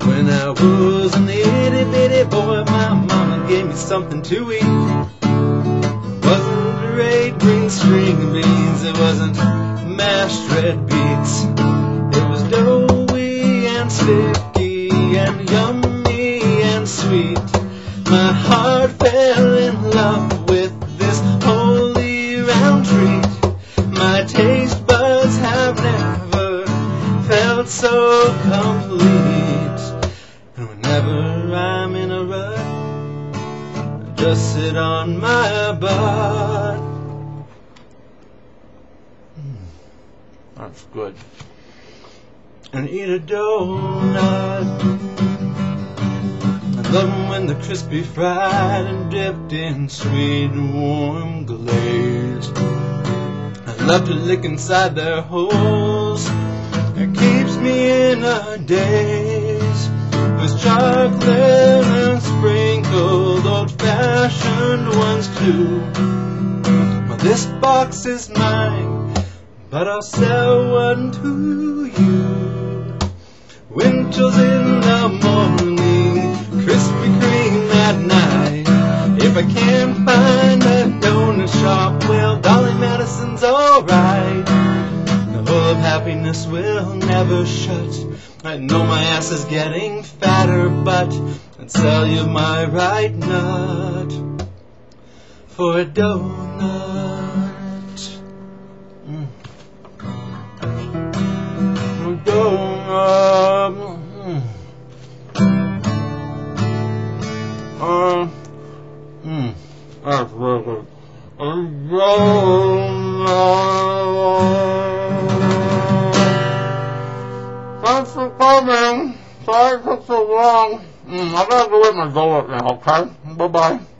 When I was an itty bitty boy, my mama gave me something to eat. Wasn't red green string beans, it wasn't mashed red beets. It was doughy and sticky and yummy and sweet. My heart fell in love with this holy round treat. My taste buds have never felt so complete. Just sit on my butt. Mm, That's good. And eat a donut. I love 'em when they're crispy fried and dipped in sweet and warm glaze. I love to lick inside their holes. It keeps me in a daze. With chocolate too. Well, this box is mine, but I'll sell one to you. Winchell's in the morning, Krispy Kreme at night. If I can't find a donut shop, well, Dolly Madison's alright. The hole of happiness will never shut. I know my ass is getting fatter, but I'd sell you my right nut for a donut. Mm. A donut. Mm. Uh, mm. That's really good. A donut. Thanks for coming. Sorry it took so long. Mm, I gotta go with my donut now, okay? Bye bye.